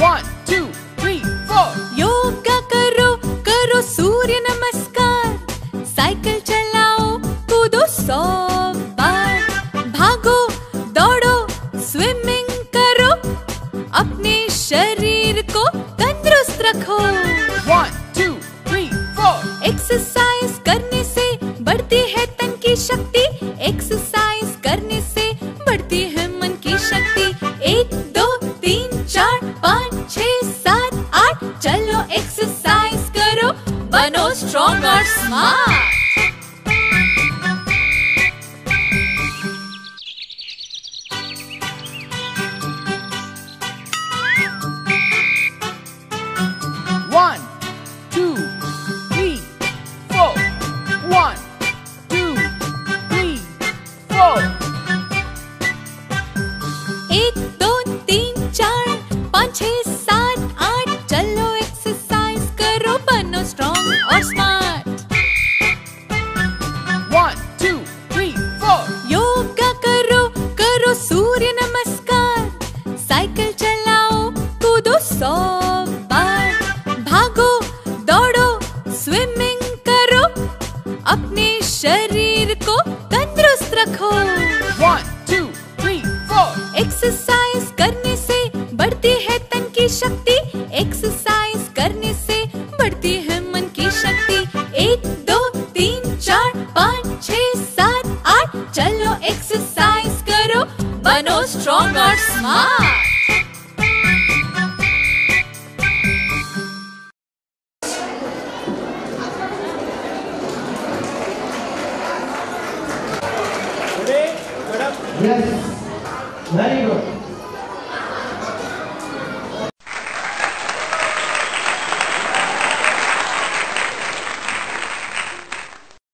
One two three four yoga करो करो सूर्य नमस्कार। साइकिल चलाओ कूदो सौ बार। भागो दौड़ो स्विमिंग करो। अपने शरीर को तंदुरुस्त रखो। One two three four exercise करने से बढ़ती है तन की शक्ति। एक्सरसाइज करने से बढ़ती है मन की शक्ति। एक दो तीन चार। बनो स्ट्रॉन्ग और सौ बार भागो दौड़ो स्विमिंग करो अपने शरीर को तंदुरुस्त रखो। One, two, three, four. Exercise करने से बढ़ती है तन की शक्ति। एक्सरसाइज करने से बढ़ती है मन की शक्ति। एक दो तीन चार पाँच छः सात आठ। चलो एक्सरसाइज करो। बनो स्ट्रॉन्ग और स्मार्ट です。ラ